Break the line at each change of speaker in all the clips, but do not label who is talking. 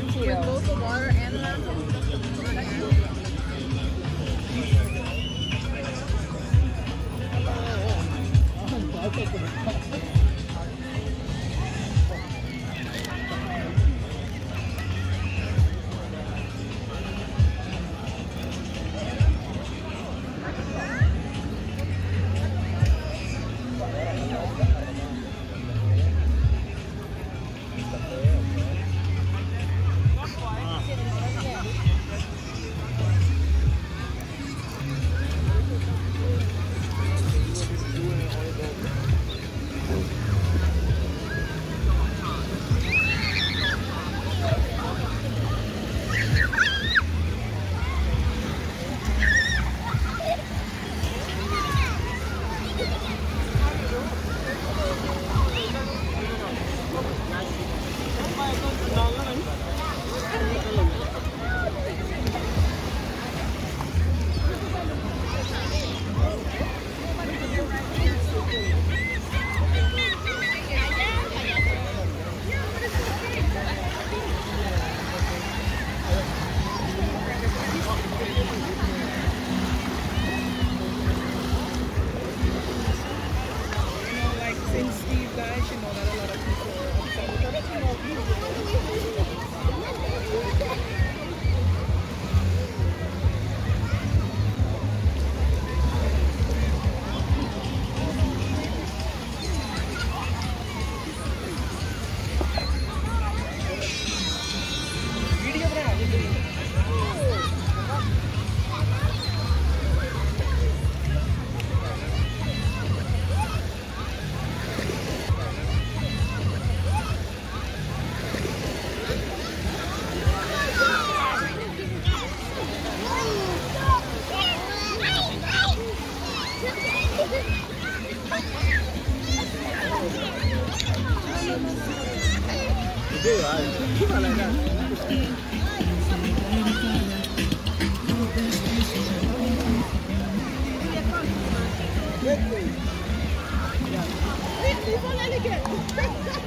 both the water and the mountain?
You
Let's go.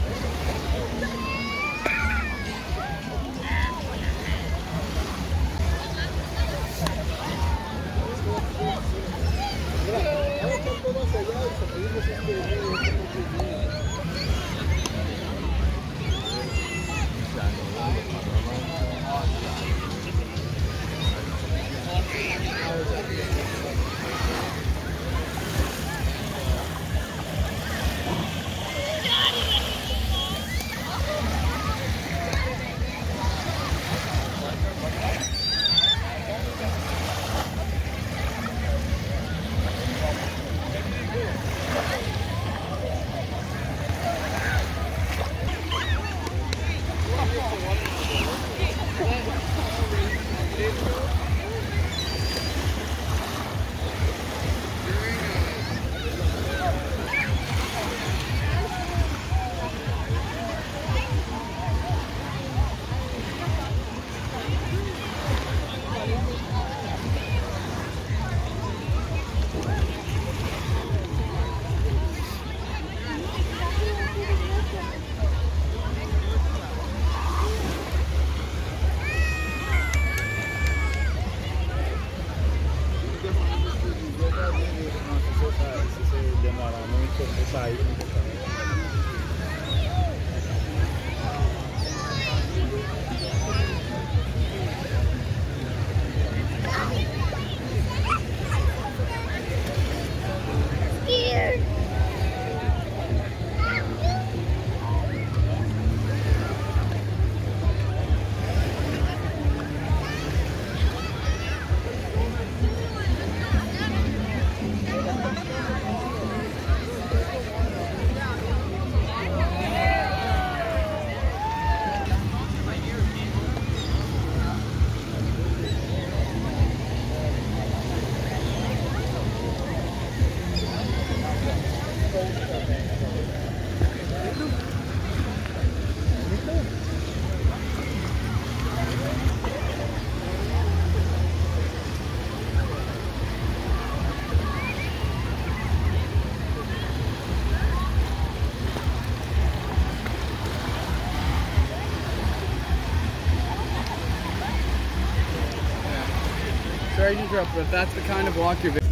But that's the kind of walk you're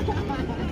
ハハハハ!